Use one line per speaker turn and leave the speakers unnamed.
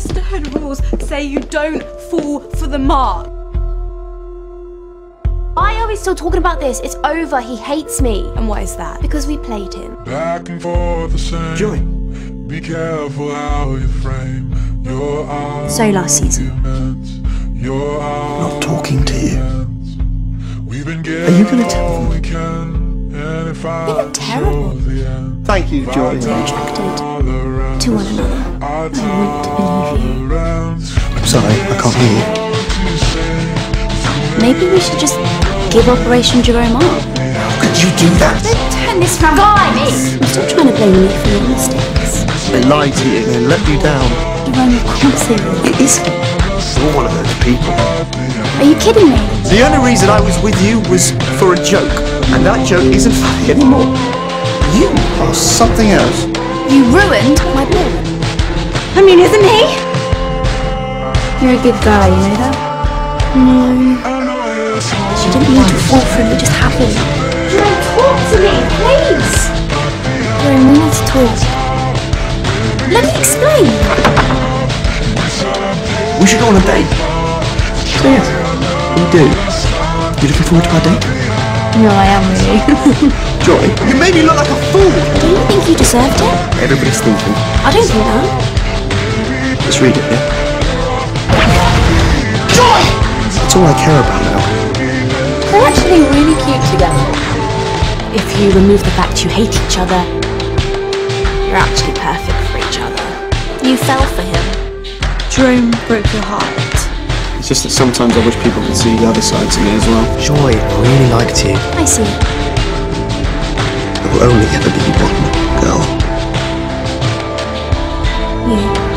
sisterhood rules say you don't fall for the mark.
Why are we still talking about this? It's over. He hates me.
And why is that?
Because we played him.
Back and forth the same.
Joy.
Be careful how you frame your eyes.
So last season.
Your
Not talking to you.
We've been
Are you gonna tell
all
them?
we can, and if I
You're terrible.
the end,
Thank you, Joy.
Attracted to one another.
I
I want
sorry, I can't hear you.
Maybe we should just give Operation Jerome up.
How could you do that?
Turn this round. Guys! I'm still trying to blame me for your mistakes.
They lied to you, they let you down.
Jerome, of course it is.
It isn't. You're one of those people.
Are you kidding me?
The only reason I was with you was for a joke, and that joke isn't funny anymore. You are something else.
You ruined my ball. I mean, isn't he? You're a good guy, you know that? No. She didn't mean to fall for it, it just happened. Jerome, talk to me, please! Jerome, we need to talk. Let me explain.
We should go on a date. So yes, we do. You looking forward to our date?
No, I am really.
Joy, you made me look like a fool.
Do you think you deserved it?
Everybody's thinking.
I don't think that.
Let's read it, yeah? All I care about now.
They're actually really cute together. If you remove the fact you hate each other, you're actually perfect for each other. You fell for him.
Jerome broke your heart.
It's just that sometimes I wish people could see the other side to me as well.
Joy really liked you.
I see.
There will only ever be one girl.
You.